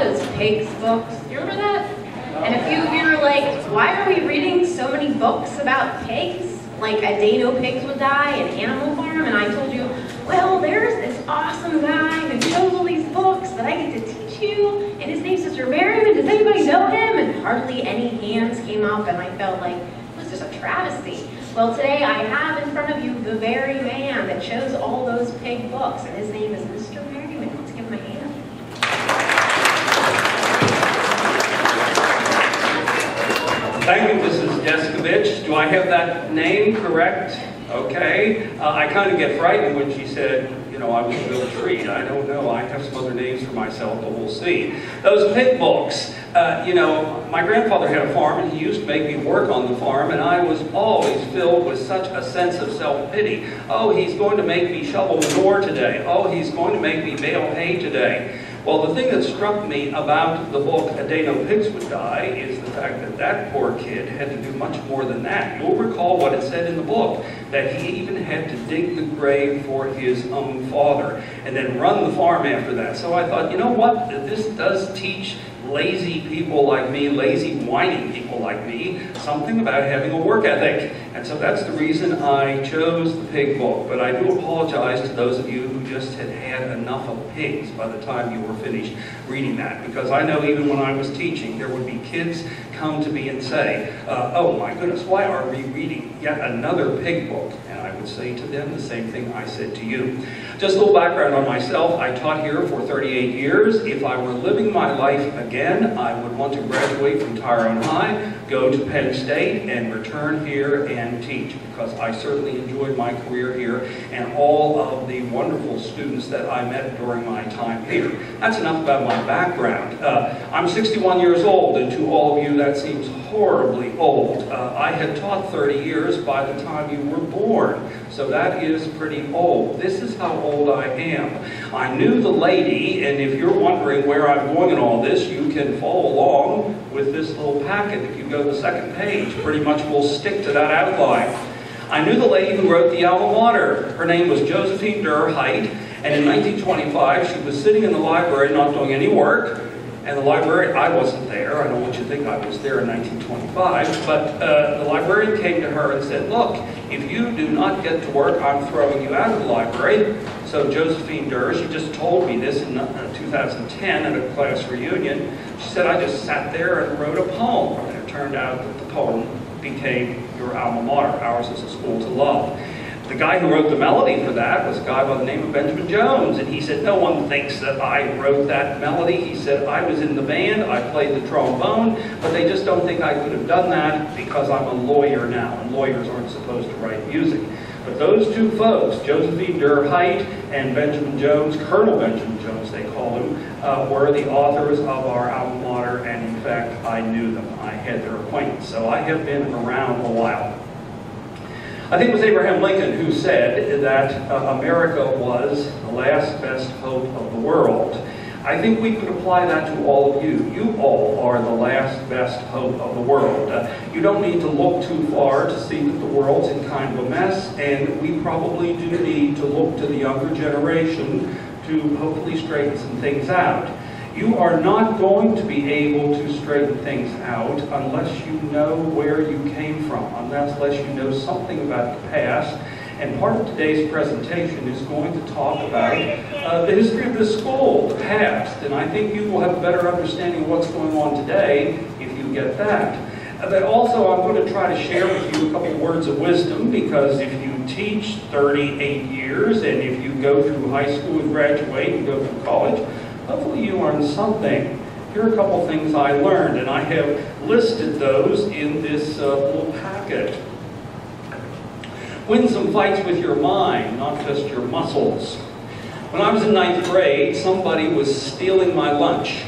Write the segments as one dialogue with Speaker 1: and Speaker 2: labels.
Speaker 1: and those pigs books. You remember that? And a few of you were like, why are we reading so many books about pigs? Like a day no pigs would die, an animal farm, and I told you, well, there's this awesome guy who chose all these books that I get to teach you, and his name's Mr. Merryman. Does anybody know him? And hardly any hands came up, and I felt like it was just a travesty. Well, today I have in front of you the very man that chose all those pig books, and his name is Mr. Merryman. Let's give him a hand.
Speaker 2: Thank you, Mrs. Deskovich. Do I have that name correct? Okay. Uh, I kind of get frightened when she said, you know, I was Bill Treat. I don't know. I have some other names for myself, but we'll see. Those pig books. Uh, you know, my grandfather had a farm, and he used to make me work on the farm, and I was always filled with such a sense of self-pity. Oh, he's going to make me shovel manure today. Oh, he's going to make me bale hay today. Well, the thing that struck me about the book A Day No Pigs Would Die is the fact that that poor kid had to do much more than that. You'll recall what it said in the book, that he even had to dig the grave for his own father and then run the farm after that. So I thought, you know what, this does teach lazy people like me, lazy whining people like me, something about having a work ethic. And so that's the reason I chose the pig book. But I do apologize to those of you who just had had enough of pigs by the time you were finished reading that. Because I know even when I was teaching, there would be kids come to me and say, uh, oh my goodness, why are we reading yet another pig book? And I would say to them the same thing I said to you. Just a little background on myself. I taught here for 38 years. If I were living my life again, I would want to graduate from Tyrone High, go to Penn State, and return here and teach because I certainly enjoyed my career here and all of the wonderful students that I met during my time here. That's enough about my background. Uh, I'm 61 years old, and to all of you, that seems horribly old. Uh, I had taught 30 years by the time you were born, so that is pretty old. This is how old I am. I knew the lady, and if you're wondering where I'm going in all this, you can follow along with this little packet. If you go to the second page, pretty much we'll stick to that outline. I knew the lady who wrote the alma mater. Her name was Josephine Durr Height, and in 1925 she was sitting in the library not doing any work, and the library, I wasn't there, I don't want you to think I was there in 1925, but uh, the librarian came to her and said, look, if you do not get to work, I'm throwing you out of the library. So Josephine Durr, she just told me this in uh, 2010 at a class reunion, she said, I just sat there and wrote a poem, and it turned out that the poem became your alma mater, ours is a school to love. The guy who wrote the melody for that was a guy by the name of Benjamin Jones, and he said, no one thinks that I wrote that melody. He said, I was in the band, I played the trombone, but they just don't think I could have done that because I'm a lawyer now, and lawyers aren't supposed to write music. But those two folks, Josephine Durr Height and Benjamin Jones, Colonel Benjamin Jones they call him, uh, were the authors of our alma mater, and in fact, I knew them. I had their acquaintance, so I have been around a while. I think it was Abraham Lincoln who said that uh, America was the last best hope of the world. I think we could apply that to all of you. You all are the last best hope of the world. Uh, you don't need to look too far to see that the world's in kind of a mess, and we probably do need to look to the younger generation to hopefully straighten some things out. You are not going to be able to straighten things out unless you know where you came from, unless you know something about the past. And part of today's presentation is going to talk about uh, the history of this school, the past. And I think you will have a better understanding of what's going on today if you get that. Uh, but also, I'm going to try to share with you a couple words of wisdom because if you teach 38 years and if you go through high school and graduate and go through college, hopefully you learned something. Here are a couple things I learned, and I have listed those in this uh, little packet. Win some fights with your mind, not just your muscles. When I was in ninth grade, somebody was stealing my lunch,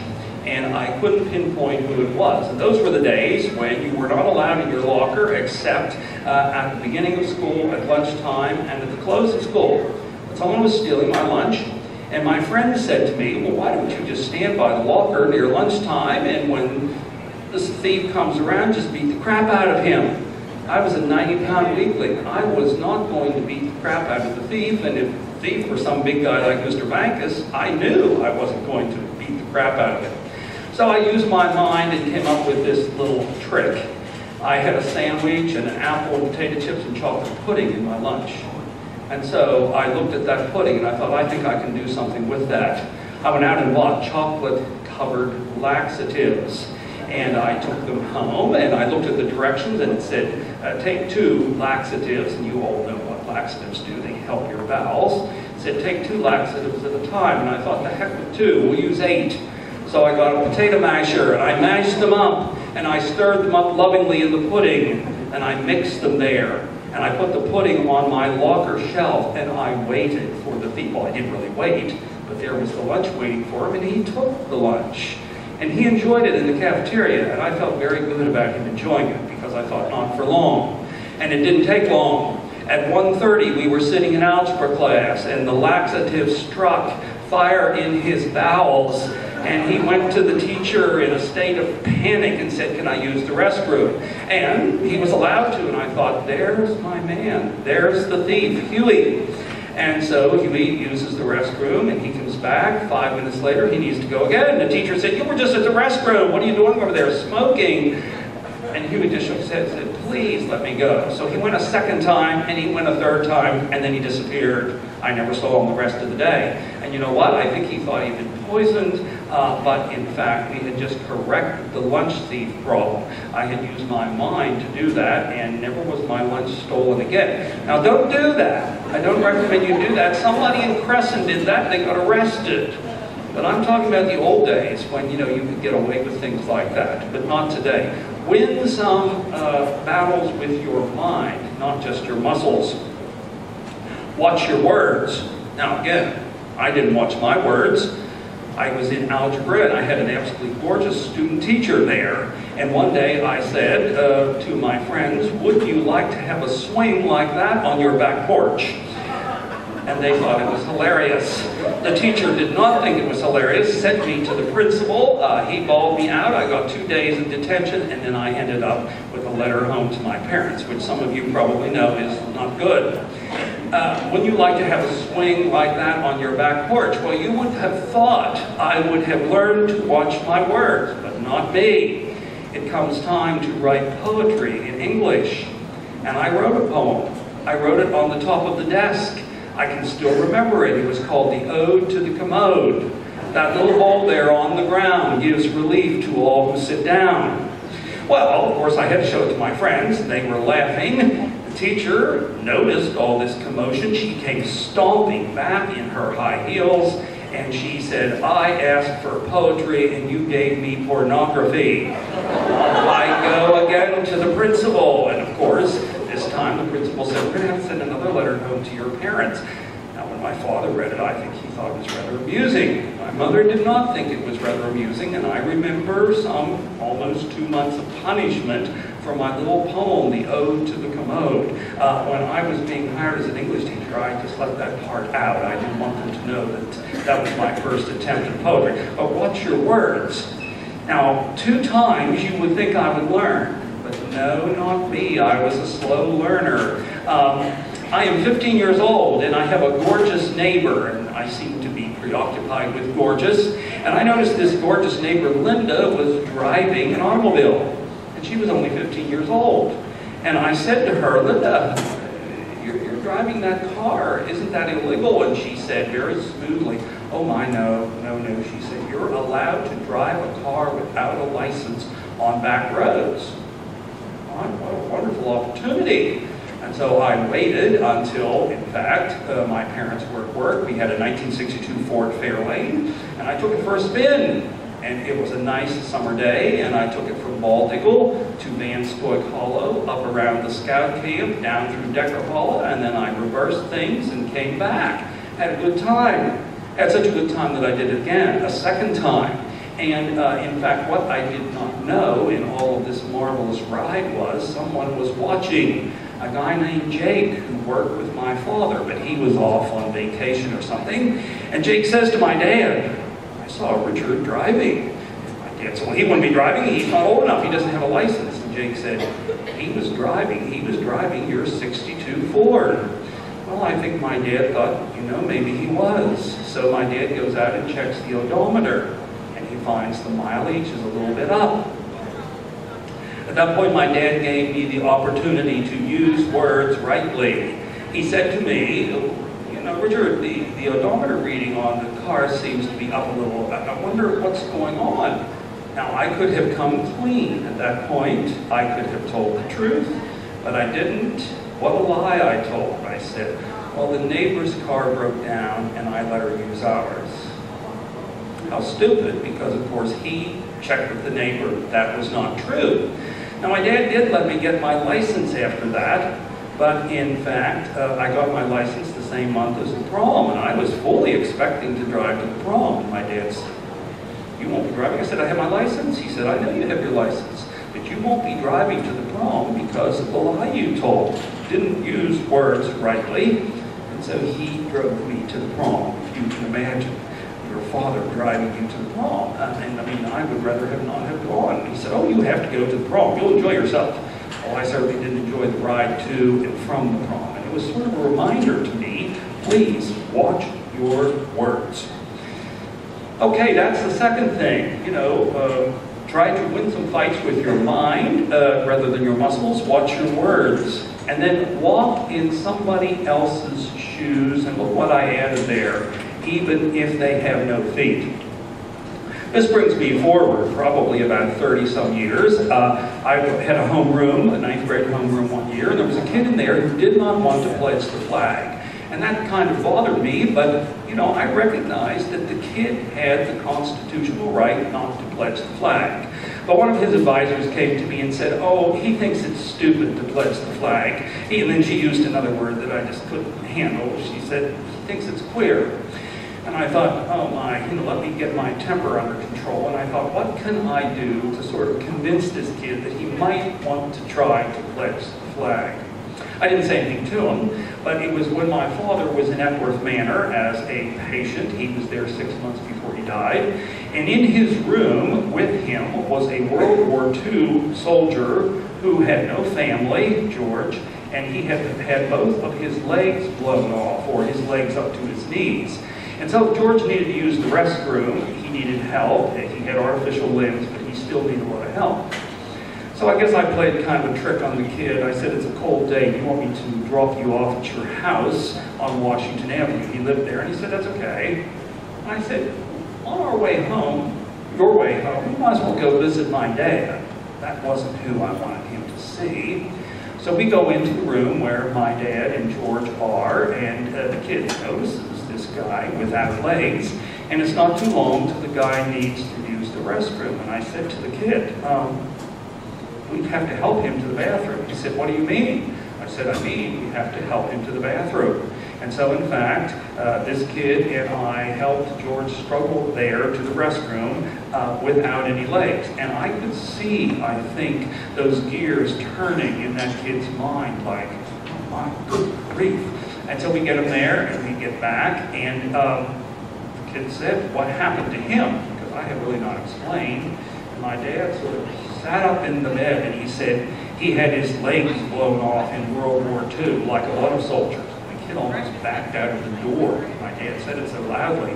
Speaker 2: and I couldn't pinpoint who it was. And those were the days when you were not allowed in your locker except uh, at the beginning of school, at lunchtime, and at the close of school. But someone was stealing my lunch, and my friend said to me, well, why don't you just stand by the locker near lunchtime, and when this thief comes around, just beat the crap out of him. I was a 90-pound weakling. I was not going to beat the crap out of the thief, and if the thief were some big guy like Mr. Bankus, I knew I wasn't going to beat the crap out of it. So I used my mind and came up with this little trick. I had a sandwich and an apple potato chips and chocolate pudding in my lunch. And so I looked at that pudding and I thought, I think I can do something with that. I went out and bought chocolate covered laxatives. And I took them home and I looked at the directions and it said, uh, take two laxatives, and you all know what laxatives do, they help your bowels. It said, take two laxatives at a time. And I thought, the heck with two, we'll use eight. So I got a potato masher and I mashed them up and I stirred them up lovingly in the pudding and I mixed them there. And I put the pudding on my locker shelf and I waited for the thief. Well, I didn't really wait, but there was the lunch waiting for him and he took the lunch. And he enjoyed it in the cafeteria and I felt very good about him enjoying it because I thought not for long. And it didn't take long. At 1.30 we were sitting in algebra class and the laxative struck fire in his bowels and he went to the teacher in a state of panic and said, can I use the restroom? And he was allowed to, and I thought, there's my man. There's the thief, Huey. And so Huey uses the restroom, and he comes back. Five minutes later, he needs to go again. The teacher said, you were just at the restroom. What are you doing over there? Smoking. And Huey just shook his head and said, please let me go. So he went a second time, and he went a third time, and then he disappeared. I never saw him the rest of the day. And you know what? I think he thought he'd been poisoned. Uh, but in fact, we had just corrected the lunch thief problem. I had used my mind to do that, and never was my lunch stolen again. Now, don't do that. I don't recommend you do that. Somebody in Crescent did that, and they got arrested. But I'm talking about the old days when, you know, you could get away with things like that, but not today. Win some uh, battles with your mind, not just your muscles. Watch your words. Now, again, I didn't watch my words. I was in algebra and I had an absolutely gorgeous student teacher there. And one day I said uh, to my friends, would you like to have a swing like that on your back porch? And they thought it was hilarious. The teacher did not think it was hilarious, sent me to the principal. Uh, he bawled me out. I got two days of detention, and then I ended up with a letter home to my parents, which some of you probably know is not good uh, would you like to have a swing like that on your back porch? Well, you would have thought I would have learned to watch my words, but not me. It comes time to write poetry in English. And I wrote a poem. I wrote it on the top of the desk. I can still remember it. It was called The Ode to the Commode. That little hole there on the ground gives relief to all who sit down. Well, of course, I had to show it to my friends. They were laughing teacher noticed all this commotion. She came stomping back in her high heels and she said, I asked for poetry and you gave me pornography. I go again to the principal. And of course, this time the principal said, we're going to have to send another letter home to your parents. Now, when my father read it, I think he thought it was rather amusing. My mother did not think it was rather amusing, and I remember some almost two months of punishment for my little poem, The Ode to the Commode. Uh, when I was being hired as an English teacher, I just let that part out. I didn't want them to know that that was my first attempt at poetry. But watch your words. Now, two times you would think I would learn, but no, not me. I was a slow learner. Um, I am 15 years old, and I have a gorgeous neighbor, and I seem to be preoccupied with gorgeous. And I noticed this gorgeous neighbor, Linda, was driving an automobile and she was only 15 years old. And I said to her, Linda, you're, you're driving that car. Isn't that illegal? And she said very smoothly, oh my, no, no, no. She said, you're allowed to drive a car without a license on back roads. Oh, what a wonderful opportunity. And so I waited until, in fact, uh, my parents were at work. We had a 1962 Ford Fairlane, and I took it for a spin. And it was a nice summer day, and I took it from Bald Eagle to Vanscoy Hollow, up around the scout camp, down through Decker Hollow, and then I reversed things and came back. Had a good time. Had such a good time that I did it again, a second time. And uh, in fact, what I did not know in all of this marvelous ride was someone was watching. A guy named Jake who worked with my father, but he was off on vacation or something. And Jake says to my dad, saw Richard driving. My dad said, well, he wouldn't be driving. He's not old enough. He doesn't have a license. And Jake said, he was driving. He was driving your 62 Ford. Well, I think my dad thought, you know, maybe he was. So my dad goes out and checks the odometer. And he finds the mileage is a little bit up. At that point, my dad gave me the opportunity to use words rightly. He said to me, know, Richard, the, the odometer reading on the car seems to be up a little. I wonder what's going on. Now, I could have come clean at that point. I could have told the truth, but I didn't. What a lie I told. I said, well, the neighbor's car broke down and I let her use ours. How stupid, because of course he checked with the neighbor. That was not true. Now, my dad did let me get my license after that, but in fact, uh, I got my license same month as the prom, and I was fully expecting to drive to the prom. And my dad said, you won't be driving? I said, I have my license. He said, I know you have your license, but you won't be driving to the prom because of the lie you told. Didn't use words rightly, and so he drove me to the prom, if you can imagine your father driving you to the prom. Uh, and I mean, I would rather have not have gone. He said, oh, you have to go to the prom. You'll enjoy yourself. Well, I certainly didn't enjoy the ride to and from the prom. And it was sort of a reminder to me, please watch your words. Okay, that's the second thing. You know, uh, try to win some fights with your mind uh, rather than your muscles. Watch your words. And then walk in somebody else's shoes. And look what I added there even if they have no feet. This brings me forward probably about 30 some years. Uh, I had a homeroom, a ninth grade homeroom one year, and there was a kid in there who did not want to pledge the flag. And that kind of bothered me, but you know, I recognized that the kid had the constitutional right not to pledge the flag. But one of his advisors came to me and said, oh, he thinks it's stupid to pledge the flag. And then she used another word that I just couldn't handle. She said, he thinks it's queer. And I thought, oh my, you know, let me get my temper under control. And I thought, what can I do to sort of convince this kid that he might want to try to pledge the flag? I didn't say anything to him, but it was when my father was in Epworth Manor as a patient. He was there six months before he died. And in his room with him was a World War II soldier who had no family, George, and he had had both of his legs blown off, or his legs up to his knees. And so George needed to use the restroom. He needed help. He had artificial limbs, but he still needed a lot of help. So I guess I played kind of a trick on the kid. I said, it's a cold day. You want me to drop you off at your house on Washington Avenue? He lived there. And he said, that's okay. And I said, on our way home, your way home, we might as well go visit my dad. That wasn't who I wanted him to see. So we go into the room where my dad and George are, and uh, the kid notices this guy without legs, and it's not too long till the guy needs to use the restroom. And I said to the kid, um, we'd have to help him to the bathroom. He said, what do you mean? I said, I mean, we have to help him to the bathroom. And so, in fact, uh, this kid and I helped George struggle there to the restroom uh, without any legs. And I could see, I think, those gears turning in that kid's mind like, oh my good grief until we get him there and we get back. And um, the kid said, what happened to him? Because I had really not explained. And my dad sort of sat up in the bed and he said he had his legs blown off in World War II, like a lot of soldiers. The kid almost backed out of the door. My dad said it so loudly.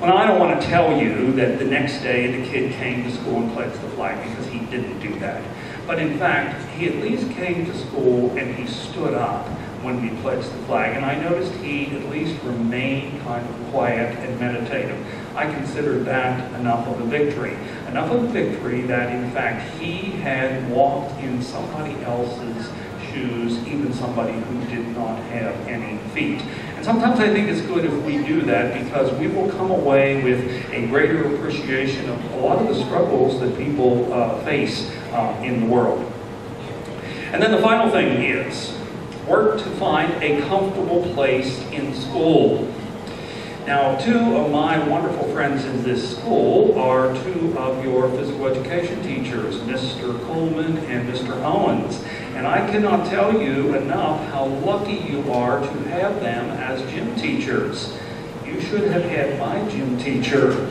Speaker 2: Well, I don't want to tell you that the next day the kid came to school and pledged the flag because he didn't do that. But in fact, he at least came to school and he stood up when we pledged the flag. And I noticed he at least remained kind of quiet and meditative. I considered that enough of a victory. Enough of a victory that, in fact, he had walked in somebody else's shoes, even somebody who did not have any feet. And sometimes I think it's good if we do that because we will come away with a greater appreciation of a lot of the struggles that people uh, face uh, in the world. And then the final thing is, work to find a comfortable place in school. Now, two of my wonderful friends in this school are two of your physical education teachers, Mr. Coleman and Mr. Owens. And I cannot tell you enough how lucky you are to have them as gym teachers. You should have had my gym teacher.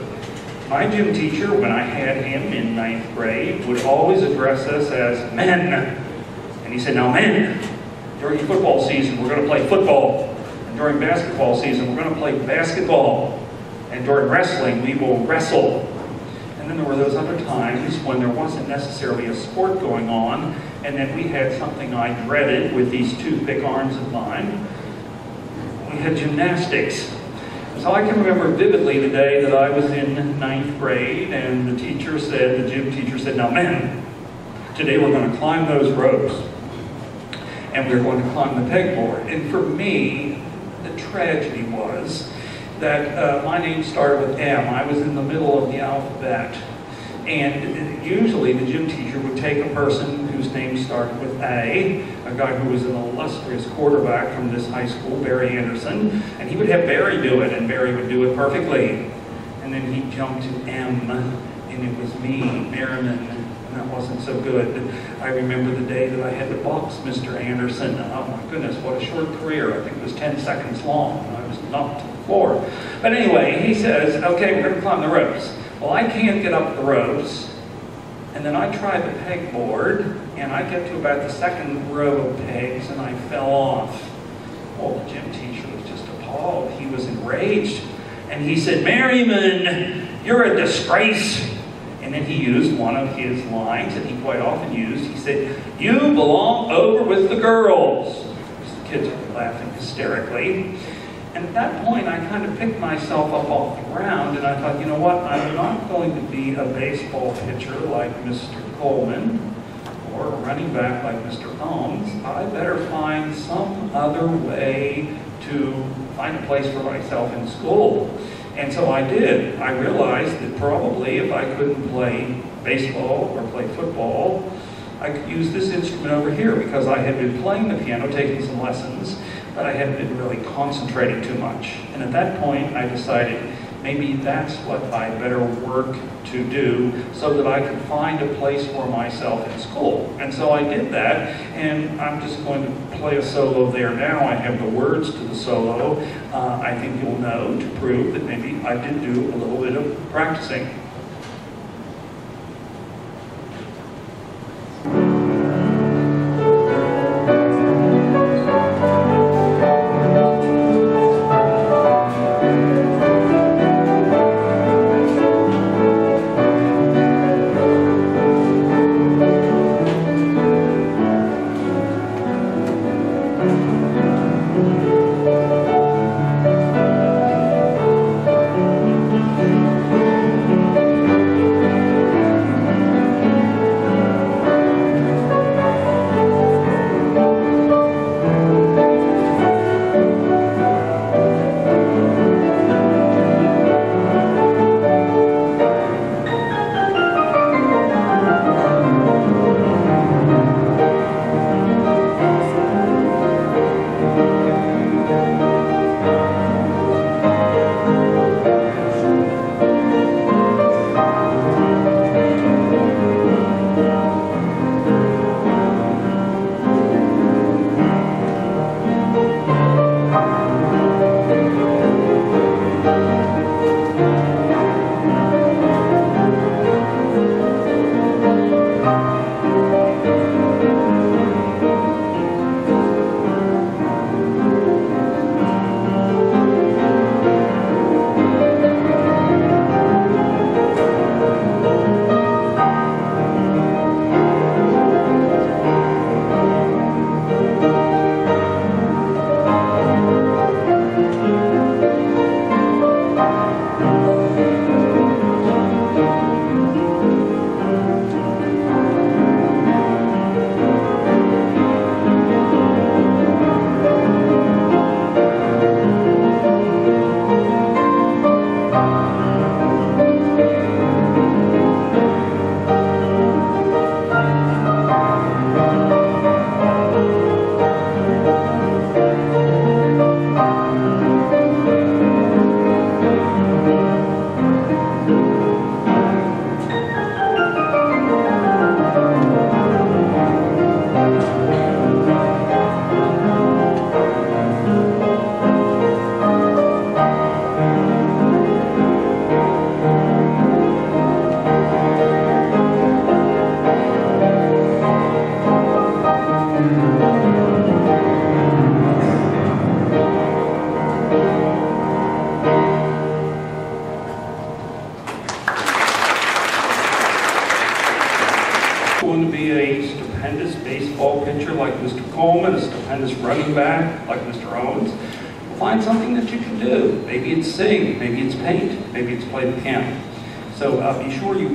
Speaker 2: My gym teacher, when I had him in ninth grade, would always address us as men. And he said, now men, during football season, we're going to play football. During basketball season, we're going to play basketball. And during wrestling, we will wrestle. And then there were those other times when there wasn't necessarily a sport going on, and then we had something I dreaded with these toothpick arms of mine. We had gymnastics. So I can remember vividly the day that I was in ninth grade, and the teacher said, the gym teacher said, now men, today we're going to climb those ropes, and we're going to climb the pegboard. And for me, tragedy was that uh, my name started with M. I was in the middle of the alphabet. And usually the gym teacher would take a person whose name started with A, a guy who was an illustrious quarterback from this high school, Barry Anderson, and he would have Barry do it, and Barry would do it perfectly. And then he'd jump to M, and it was me, Merryman, and that wasn't so good. I remember the day that I had to box Mr. Anderson. Oh my goodness, what a short career. I think it was 10 seconds long. I was knocked to the floor. But anyway, he says, okay, we're going to climb the ropes. Well, I can't get up the ropes. And then I tried the pegboard, and I get to about the second row of pegs, and I fell off. Well, the gym teacher was just appalled. He was enraged. And he said, Merryman, you're a disgrace. And then he used one of his lines that he quite often used. He said, you belong over with the girls. The kids were laughing hysterically. And at that point, I kind of picked myself up off the ground, and I thought, you know what, I'm not going to be a baseball pitcher like Mr. Coleman, or a running back like Mr. Holmes. I better find some other way to find a place for myself in school. And so I did. I realized that probably if I couldn't play baseball or play football, I could use this instrument over here because I had been playing the piano, taking some lessons, but I hadn't been really concentrating too much. And at that point, I decided maybe that's what I better work to do so that I can find a place for myself in school. And so I did that, and I'm just going to play a solo there now. I have the words to the solo. Uh, I think you'll know to prove that maybe I did do a little bit of practicing.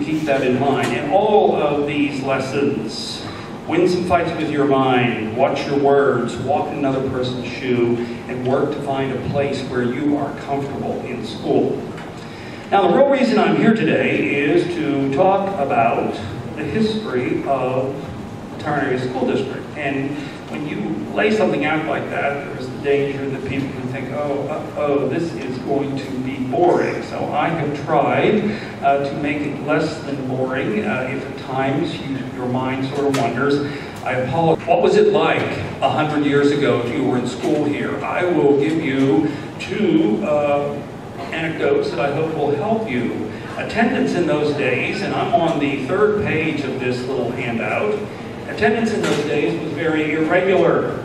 Speaker 2: Keep that in mind. In all of these lessons, win some fights with your mind, watch your words, walk in another person's shoe, and work to find a place where you are comfortable in school. Now, the real reason I'm here today is to talk about the history of the Tyrone School District. And when you lay something out like that, there's the danger that people can think, oh, uh, oh, this is going to be boring. So I have tried uh, to make it less than boring. Uh, if at times you, your mind sort of wanders. I apologize. What was it like a hundred years ago if you were in school here? I will give you two uh, anecdotes that I hope will help you. Attendance in those days, and I'm on the third page of this little handout, attendance in those days was very irregular.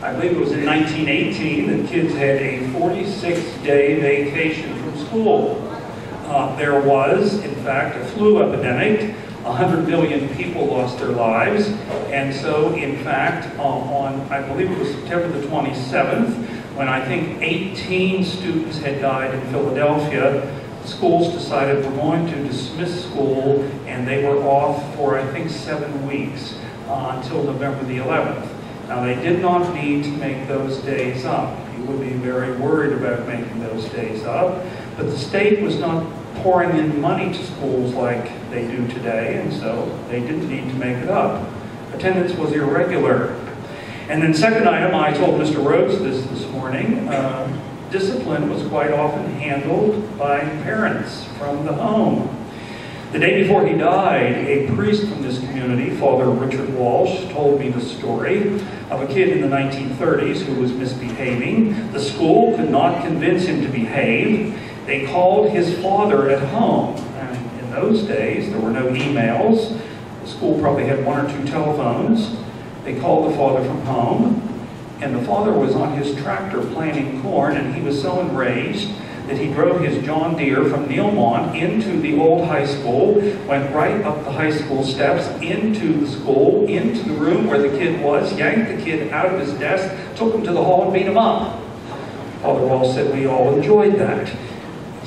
Speaker 2: I believe it was in 1918 that kids had a 46-day vacation Uh, there was, in fact, a flu epidemic. 100 million people lost their lives. And so, in fact, uh, on, I believe it was September the 27th, when I think 18 students had died in Philadelphia, schools decided we're going to dismiss school, and they were off for, I think, seven weeks uh, until November the 11th. Now, they did not need to make those days up. You would be very worried about making those days up. But the state was not pouring in money to schools like they do today, and so they didn't need to make it up. Attendance was irregular. And then second item, I told Mr. Rhodes this this morning, uh, discipline was quite often handled by parents from the home. The day before he died, a priest from this community, Father Richard Walsh, told me the story of a kid in the 1930s who was misbehaving. The school could not convince him to behave. They called his father at home. And in those days, there were no emails. The school probably had one or two telephones. They called the father from home, and the father was on his tractor planting corn, and he was so enraged that he drove his John Deere from Nealmont into the old high school, went right up the high school steps, into the school, into the room where the kid was, yanked the kid out of his desk, took him to the hall and beat him up. Father Walsh said we all enjoyed that.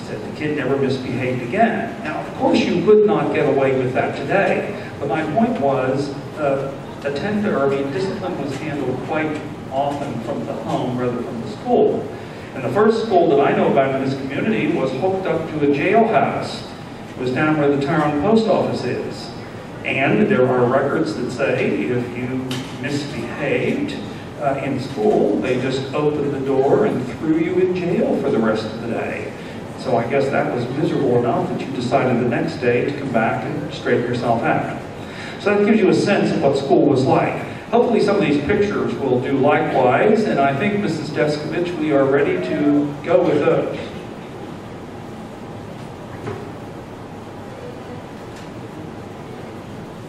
Speaker 2: Said the kid never misbehaved again. Now, of course, you could not get away with that today, but my point was, uh, attend or I mean, discipline was handled quite often from the home rather than the school. And the first school that I know about in this community was hooked up to a jailhouse. It was down where the town post office is. And there are records that say if you misbehaved uh, in school, they just opened the door and threw you in jail for the rest of the day. So I guess that was miserable enough that you decided the next day to come back and straighten yourself out. So that gives you a sense of what school was like. Hopefully some of these pictures will do likewise, and I think, Mrs. Deskovich, we are ready to go with those.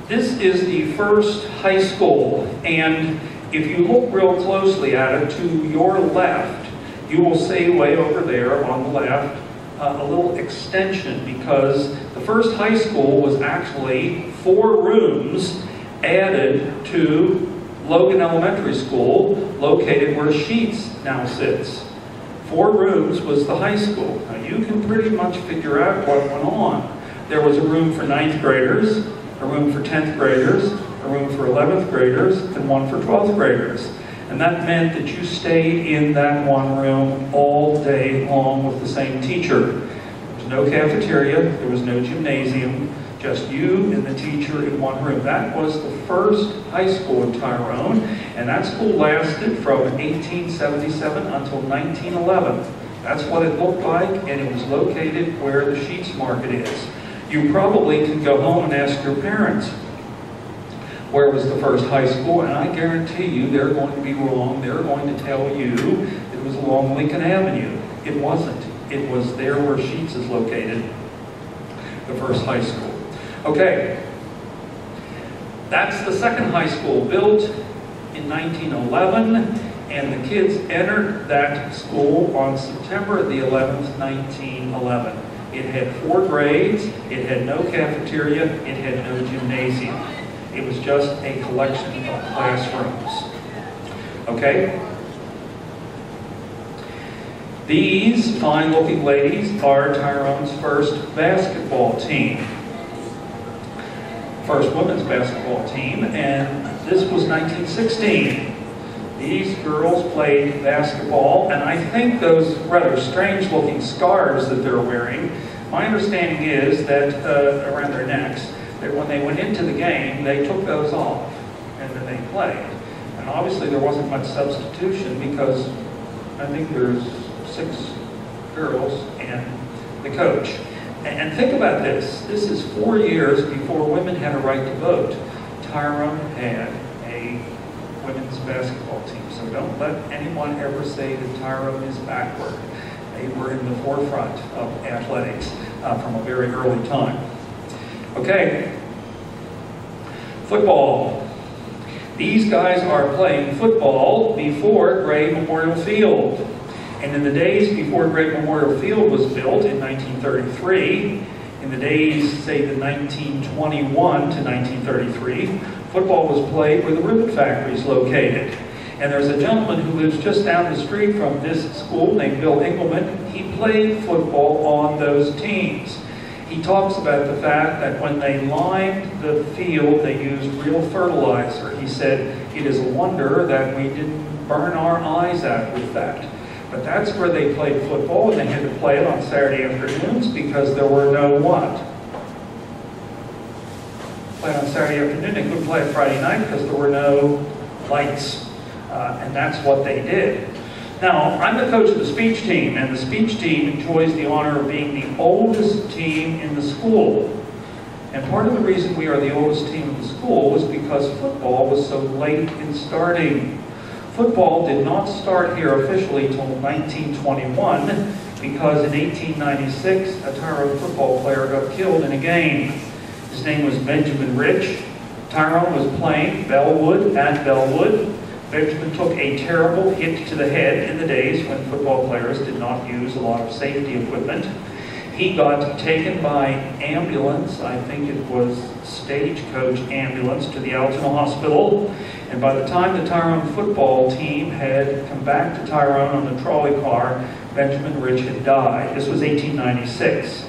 Speaker 2: This is the first high school, and if you look real closely at it, to your left, you will see way over there on the left uh, a little extension because the first high school was actually four rooms added to Logan Elementary School, located where Sheetz now sits. Four rooms was the high school. Now you can pretty much figure out what went on. There was a room for ninth graders, a room for 10th graders, a room for 11th graders, and one for 12th graders. And that meant that you stayed in that one room all day long with the same teacher. There was no cafeteria, there was no gymnasium, just you and the teacher in one room. That was the first high school in Tyrone, and that school lasted from 1877 until 1911. That's what it looked like, and it was located where the Sheetz Market is. You probably can go home and ask your parents, where was the first high school, and I guarantee you they're going to be wrong. They're going to tell you it was along Lincoln Avenue. It wasn't. It was there where Sheetz is located, the first high school. Okay, that's the second high school built in 1911, and the kids entered that school on September the 11th, 1911. It had four grades, it had no cafeteria, it had no gymnasium. It was just a collection of classrooms. Okay? These fine-looking ladies are Tyrone's first basketball team. First women's basketball team, and this was 1916. These girls played basketball, and I think those rather strange-looking scarves that they're wearing, my understanding is that uh, around their necks, that when they went into the game, they took those off, and then they played. And obviously there wasn't much substitution because I think there's six girls and the coach. And think about this. This is four years before women had a right to vote. Tyrone had a women's basketball team. So don't let anyone ever say that Tyrone is backward. They were in the forefront of athletics uh, from a very early time. Okay, football. These guys are playing football before Gray Memorial Field. And in the days before Gray Memorial Field was built in 1933, in the days, say, the 1921 to 1933, football was played where the ribbon factory is located. And there's a gentleman who lives just down the street from this school named Bill Engelman. He played football on those teams. He talks about the fact that when they lined the field, they used real fertilizer. He said, it is a wonder that we didn't burn our eyes out with that. But that's where they played football, and they had to play it on Saturday afternoons because there were no what? Play on Saturday afternoon. They couldn't play it Friday night because there were no lights. Uh, and that's what they did. Now, I'm the coach of the speech team, and the speech team enjoys the honor of being the oldest team in the school. And part of the reason we are the oldest team in the school was because football was so late in starting. Football did not start here officially until 1921 because in 1896 a Tyrone football player got killed in a game. His name was Benjamin Rich. Tyrone was playing Bellwood at Bellwood. Benjamin took a terrible hit to the head in the days when football players did not use a lot of safety equipment. He got taken by ambulance, I think it was stagecoach ambulance, to the Altoona Hospital. And by the time the Tyrone football team had come back to Tyrone on the trolley car, Benjamin Rich had died. This was 1896.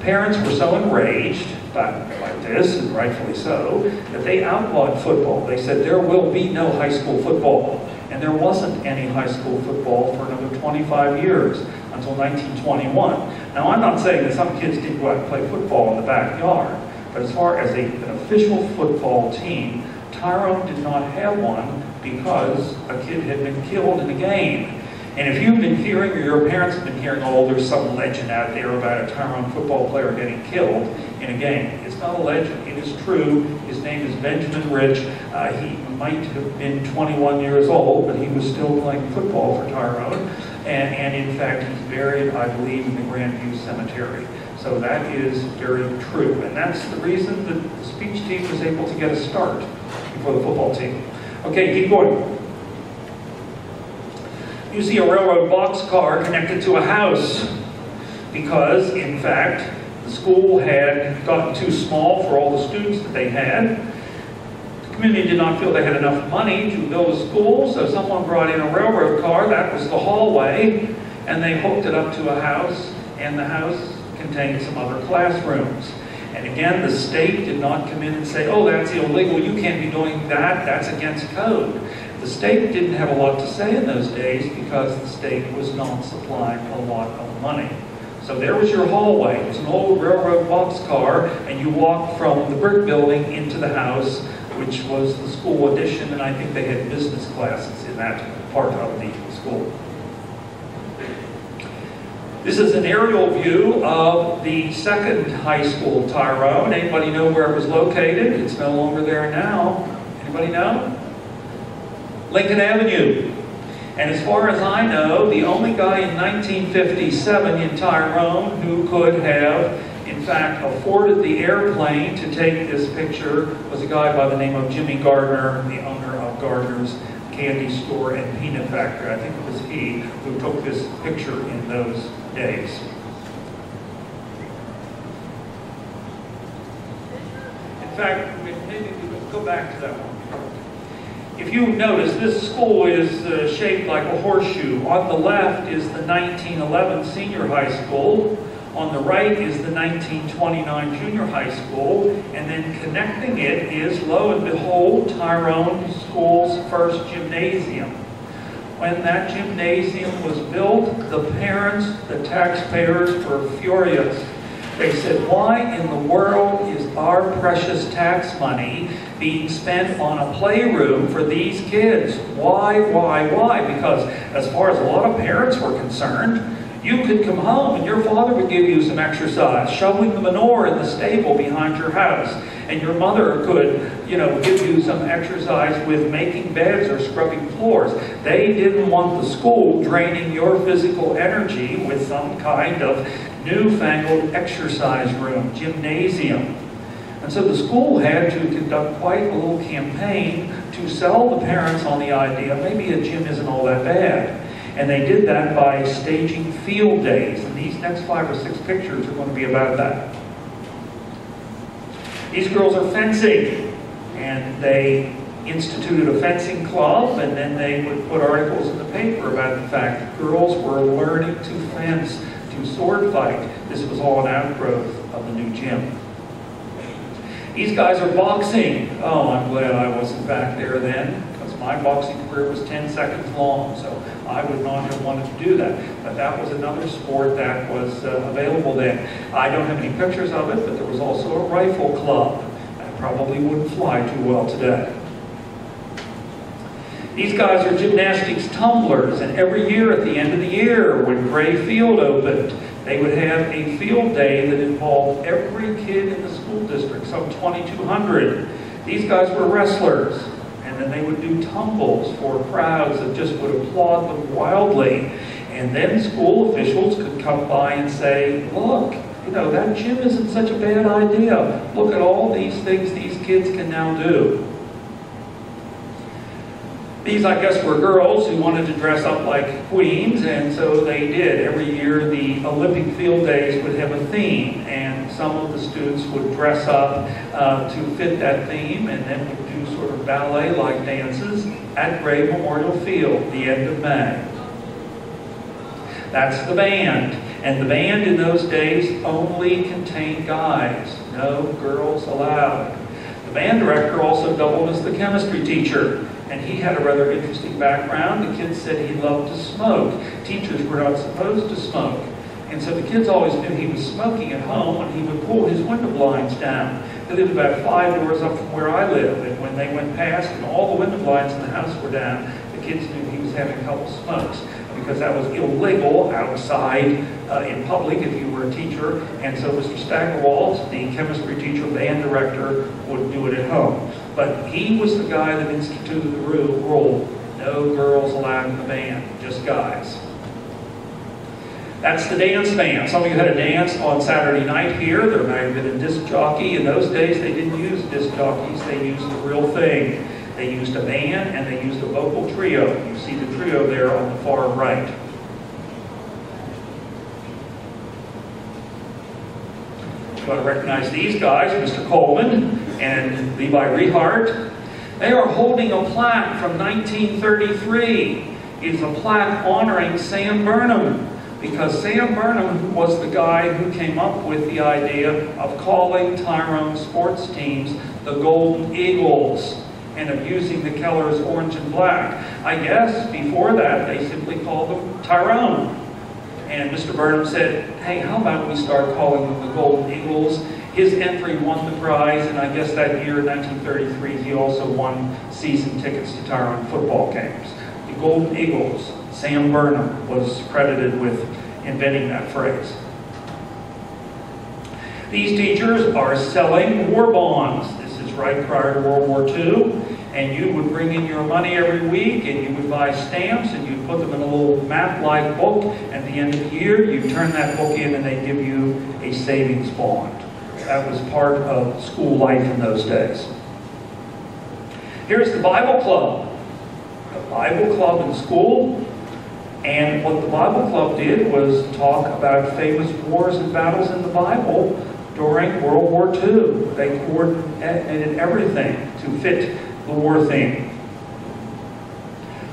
Speaker 2: Parents were so enraged by, by this, and rightfully so, that they outlawed football. They said there will be no high school football. And there wasn't any high school football for another 25 years until 1921. Now, I'm not saying that some kids didn't go out and play football in the backyard, but as far as a, an official football team, Tyrone did not have one because a kid had been killed in a game. And if you've been hearing, or your parents have been hearing, oh, there's some legend out there about a Tyrone football player getting killed in a game. It's not a legend. It is true. His name is Benjamin Rich. Uh, he might have been 21 years old, but he was still playing football for Tyrone. And, and in fact, he's buried, I believe, in the Grandview Cemetery. So that is very true. And that's the reason the speech team was able to get a start before the football team. Okay, keep going. You see a railroad boxcar connected to a house because, in fact, the school had gotten too small for all the students that they had. The community did not feel they had enough money to build a school, so someone brought in a railroad car, that was the hallway, and they hooked it up to a house, and the house contained some other classrooms. And again, the state did not come in and say, oh, that's illegal, you can't be doing that, that's against code. The state didn't have a lot to say in those days because the state was not supplying a lot of money. So there was your hallway. It was an old railroad boxcar, and you walked from the brick building into the house, which was the school addition, and I think they had business classes in that part of the school. This is an aerial view of the second high school, Tyrone. Anybody know where it was located? It's no longer there now. Anybody know? Lincoln Avenue. And as far as I know, the only guy in 1957 in Tyrone who could have, in fact, afforded the airplane to take this picture was a guy by the name of Jimmy Gardner, the owner of Gardner's Candy Store and Peanut Factory. I think it was he who took this picture in those days. In fact, maybe we Go back to that one. If you notice, this school is uh, shaped like a horseshoe. On the left is the 1911 senior high school. On the right is the 1929 junior high school. And then connecting it is, lo and behold, Tyrone School's first gymnasium. When that gymnasium was built, the parents, the taxpayers were furious. They said, why in the world precious tax money being spent on a playroom for these kids? Why, why, why? Because as far as a lot of parents were concerned, you could come home and your father would give you some exercise, shoveling the manure in the stable behind your house. And your mother could, you know, give you some exercise with making beds or scrubbing floors. They didn't want the school draining your physical energy with some kind of newfangled exercise room, gymnasium. And so the school had to conduct quite a little campaign to sell the parents on the idea maybe a gym isn't all that bad. And they did that by staging field days. And these next five or six pictures are going to be about that. These girls are fencing. And they instituted a fencing club, and then they would put articles in the paper about the fact that girls were learning to fence, to sword fight. This was all an outgrowth of the new gym. These guys are boxing. Oh, I'm glad I wasn't back there then, because my boxing career was 10 seconds long, so I would not have wanted to do that. But that was another sport that was uh, available then. I don't have any pictures of it, but there was also a rifle club. That probably wouldn't fly too well today. These guys are gymnastics tumblers, and every year at the end of the year, when Gray Field opened, they would have a field day that involved every kid in the school district, some 2,200. These guys were wrestlers, and then they would do tumbles for crowds that just would applaud them wildly. And then school officials could come by and say, look, you know, that gym isn't such a bad idea. Look at all these things these kids can now do. These, I guess, were girls who wanted to dress up like queens, and so they did. Every year, the Olympic field days would have a theme, and some of the students would dress up uh, to fit that theme, and then would do sort of ballet-like dances at Gray Memorial Field, the end of May. That's the band. And the band in those days only contained guys, no girls allowed. The band director also doubled as the chemistry teacher and he had a rather interesting background. The kids said he loved to smoke. Teachers were not supposed to smoke. And so the kids always knew he was smoking at home when he would pull his window blinds down. They lived about five doors up from where I live, and when they went past and all the window blinds in the house were down, the kids knew he was having a couple smokes because that was illegal outside uh, in public if you were a teacher. And so Mr. Staggerwalt, the chemistry teacher, band director, would do it at home. But he was the guy that instituted the rule, no girls allowed in the band, just guys. That's the dance band. Some of you had a dance on Saturday night here. There might have been a disc jockey. In those days, they didn't use disc jockeys. They used the real thing. They used a band and they used a vocal trio. You see the trio there on the far right. You ought to recognize these guys, Mr. Coleman and Levi Rehart. They are holding a plaque from 1933. It's a plaque honoring Sam Burnham because Sam Burnham was the guy who came up with the idea of calling Tyrone sports teams the Golden Eagles and of using the Kellers orange and black. I guess before that they simply called them Tyrone. And Mr. Burnham said, hey, how about we start calling them the Golden Eagles? His entry won the prize, and I guess that year, 1933, he also won season tickets to Tyrone football games. The Golden Eagles, Sam Burnham was credited with inventing that phrase. These teachers are selling war bonds. This is right prior to World War II. And you would bring in your money every week and you would buy stamps and you'd put them in a little map-like book. At the end of the year, you turn that book in and they give you a savings bond. That was part of school life in those days. Here's the Bible Club. The Bible Club in school. And what the Bible Club did was talk about famous wars and battles in the Bible during World War II. They coordinated everything to fit the war theme.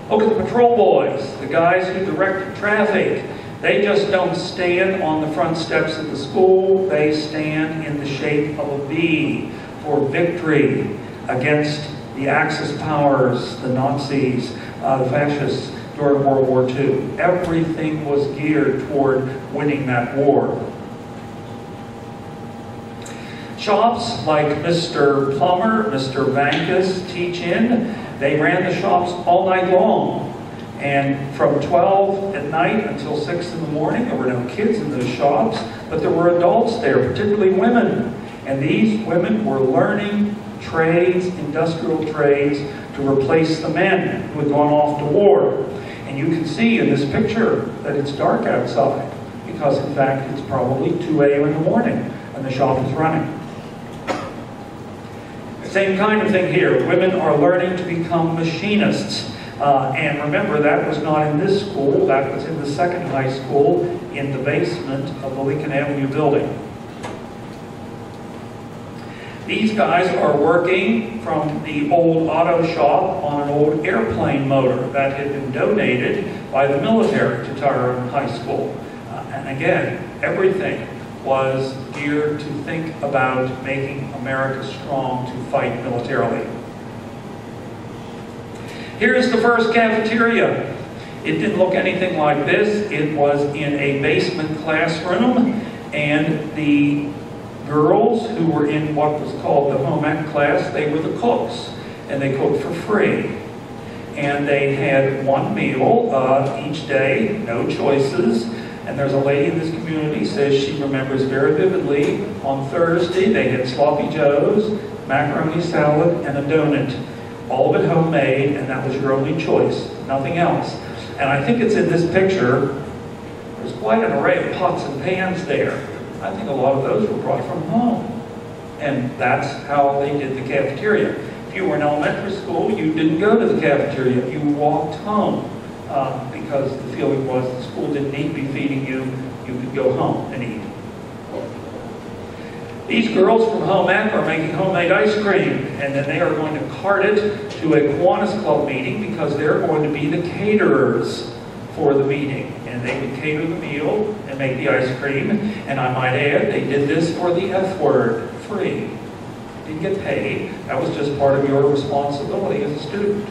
Speaker 2: Look at the patrol boys, the guys who direct traffic. They just don't stand on the front steps of the school, they stand in the shape of a V for victory against the Axis powers, the Nazis, uh, the fascists during World War II. Everything was geared toward winning that war. Shops like Mr. Plummer, Mr. Vankus teach in, they ran the shops all night long. And from 12 at night until 6 in the morning, there were no kids in those shops, but there were adults there, particularly women. And these women were learning trades, industrial trades, to replace the men who had gone off to war. And you can see in this picture that it's dark outside, because in fact it's probably 2 a.m. in the morning and the shop is running. Same kind of thing here. Women are learning to become machinists. Uh, and remember, that was not in this school, that was in the second high school in the basement of the Lincoln Avenue building. These guys are working from the old auto shop on an old airplane motor that had been donated by the military to Tyrone High School. Uh, and again, everything was geared to think about making America strong to fight militarily. Here's the first cafeteria. It didn't look anything like this. It was in a basement classroom, and the girls who were in what was called the home ec class, they were the cooks, and they cooked for free. And they had one meal uh, each day, no choices. And there's a lady in this community says she remembers very vividly on Thursday they had sloppy joes, macaroni salad, and a donut. All of it homemade, and that was your only choice, nothing else. And I think it's in this picture, there's quite an array of pots and pans there. I think a lot of those were brought from home. And that's how they did the cafeteria. If you were in elementary school, you didn't go to the cafeteria, you walked home. Uh, because the feeling was the school didn't need to be feeding you, you could go home and eat. These girls from Home Ec are making homemade ice cream, and then they are going to cart it to a Kiwanis Club meeting because they're going to be the caterers for the meeting. And they would cater the meal and make the ice cream. And I might add, they did this for the F word, free. Didn't get paid. That was just part of your responsibility as a student.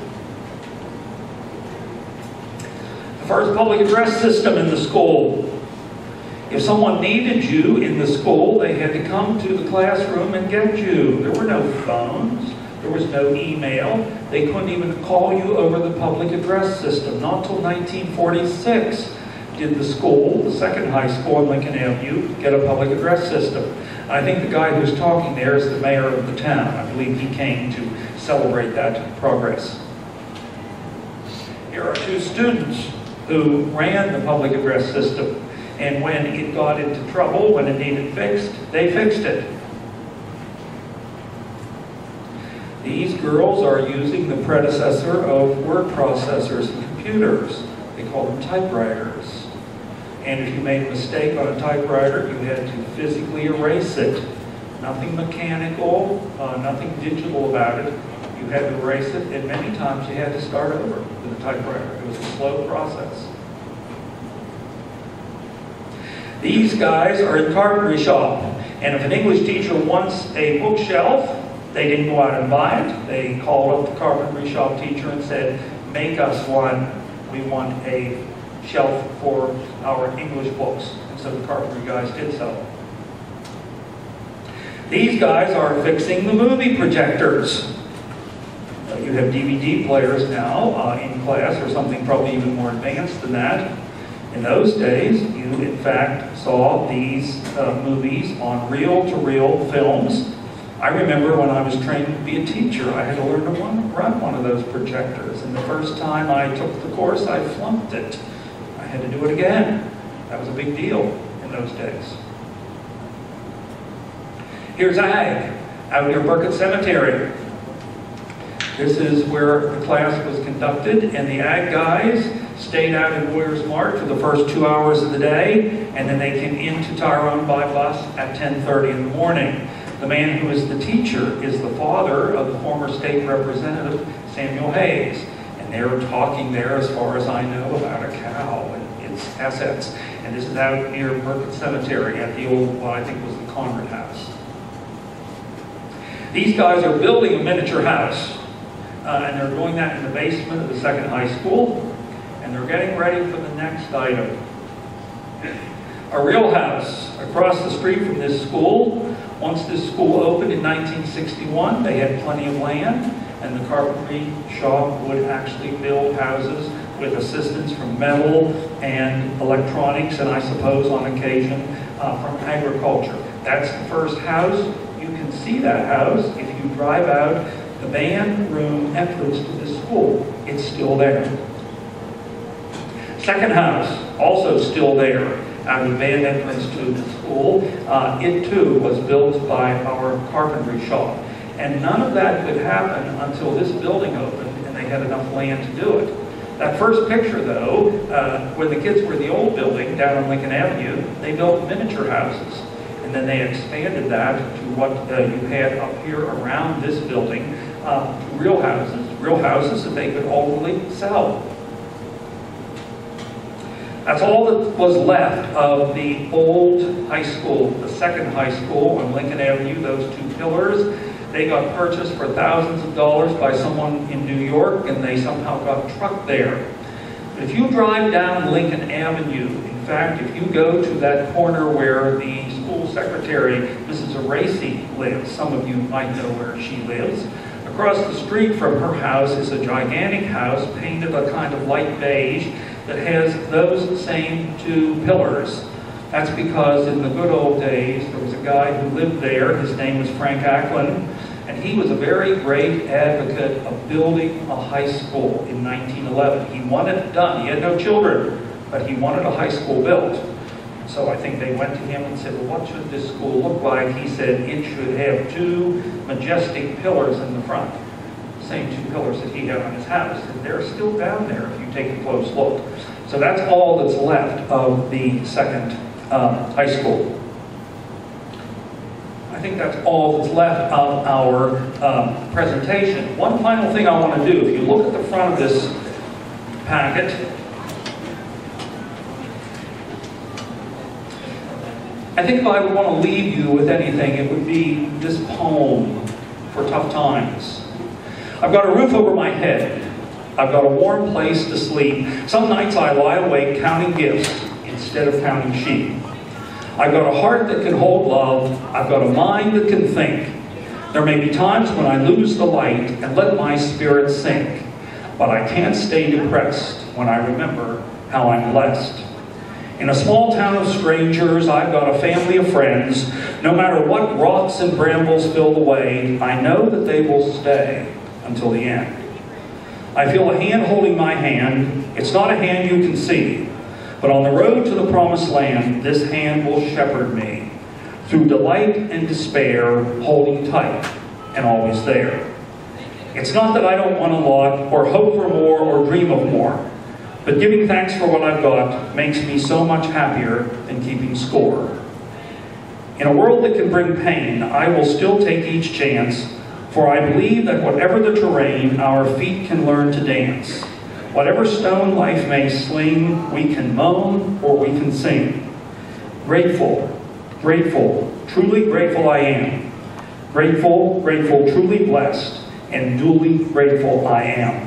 Speaker 2: The first public address system in the school. If someone needed you in the school, they had to come to the classroom and get you. There were no phones. There was no email. They couldn't even call you over the public address system. Not until 1946 did the school, the second high school in Lincoln Avenue, get a public address system. I think the guy who's talking there is the mayor of the town. I believe he came to celebrate that progress. Here are two students who ran the public address system. And when it got into trouble, when it needed fixed, they fixed it. These girls are using the predecessor of word processors and computers. They call them typewriters. And if you made a mistake on a typewriter, you had to physically erase it. Nothing mechanical, uh, nothing digital about it. You had to erase it, and many times you had to start over with a typewriter. It was a slow process. These guys are in carpentry shop, and if an English teacher wants a bookshelf, they didn't go out and buy it. They called up the carpentry shop teacher and said, make us one. We want a shelf for our English books. And so the carpentry guys did so. These guys are fixing the movie projectors. You have DVD players now uh, in class, or something probably even more advanced than that. In those days, you in fact saw these uh, movies on reel-to-reel films. I remember when I was trained to be a teacher, I had to learn to run, run one of those projectors. And the first time I took the course, I flunked it. I had to do it again. That was a big deal in those days. Here's Ag, out near Burkett Cemetery. This is where the class was conducted, and the Ag guys stayed out in Warriors Mark for the first two hours of the day, and then they came into Tyrone by bus at 10:30 in the morning. The man who is the teacher is the father of the former state representative Samuel Hayes, and they're talking there, as far as I know, about a cow and its assets. And this is out near Perkins Cemetery at the old, what I think was the Conrad House. These guys are building a miniature house, uh, and they're doing that in the basement of the second high school, and they're getting ready for the next item. A real house across the street from this school. Once this school opened in 1961, they had plenty of land, and the carpentry shop would actually build houses with assistance from metal and electronics, and I suppose on occasion uh, from agriculture. That's the first house. You can see that house if you drive out the band room entrance to this school. It's still there. Second house, also still there, of the band entrance to the school. Uh, it too was built by our carpentry shop. And none of that could happen until this building opened and they had enough land to do it. That first picture, though, uh, when the kids were in the old building down on Lincoln Avenue, they built miniature houses. And then they expanded that to what uh, you had up here around this building, uh, real houses, real houses that they could ultimately sell. That's all that was left of the old high school, the second high school on Lincoln Avenue, those two pillars. They got purchased for thousands of dollars by someone in New York, and they somehow got trucked there. But if you drive down Lincoln Avenue, in fact, if you go to that corner where the school secretary, Mrs. Aracy, lives, some of you might know where she lives, across the street from her house is a gigantic house painted a kind of light beige that has those same two pillars. That's because in the good old days, there was a guy who lived there. His name was Frank Ackland, and he was a very great advocate of building a high school in 1911. He wanted it done. He had no children, but he wanted a high school built. So I think they went to him and said, well, what should this school look like? He said it should have two majestic pillars in the front. Same two pillars that he had on his house. And they're still down there if you take a close look. So that's all that's left of the second um, high school. I think that's all that's left of our um, presentation. One final thing I want to do, if you look at the front of this packet, I think if I would want to leave you with anything, it would be this poem for tough times. I've got a roof over my head. I've got a warm place to sleep. Some nights I lie awake counting gifts instead of counting sheep. I've got a heart that can hold love. I've got a mind that can think. There may be times when I lose the light and let my spirit sink. But I can't stay depressed when I remember how I'm blessed. In a small town of strangers, I've got a family of friends. No matter what rocks and brambles fill the way, I know that they will stay until the end. I feel a hand holding my hand. It's not a hand you can see, but on the road to the promised land, this hand will shepherd me through delight and despair, holding tight and always there. It's not that I don't want a lot, or hope for more, or dream of more, but giving thanks for what I've got makes me so much happier than keeping score. In a world that can bring pain, I will still take each chance for I believe that whatever the terrain, our feet can learn to dance. Whatever stone life may sling, we can moan or we can sing. Grateful, grateful, truly grateful I am. Grateful, grateful, truly blessed, and duly grateful I am.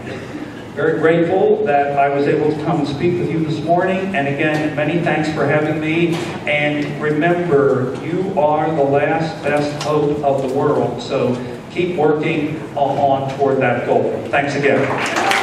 Speaker 2: Very grateful that I was able to come and speak with you this morning. And again, many thanks for having me. And remember, you are the last best hope of the world. So keep working on toward that goal. Thanks again.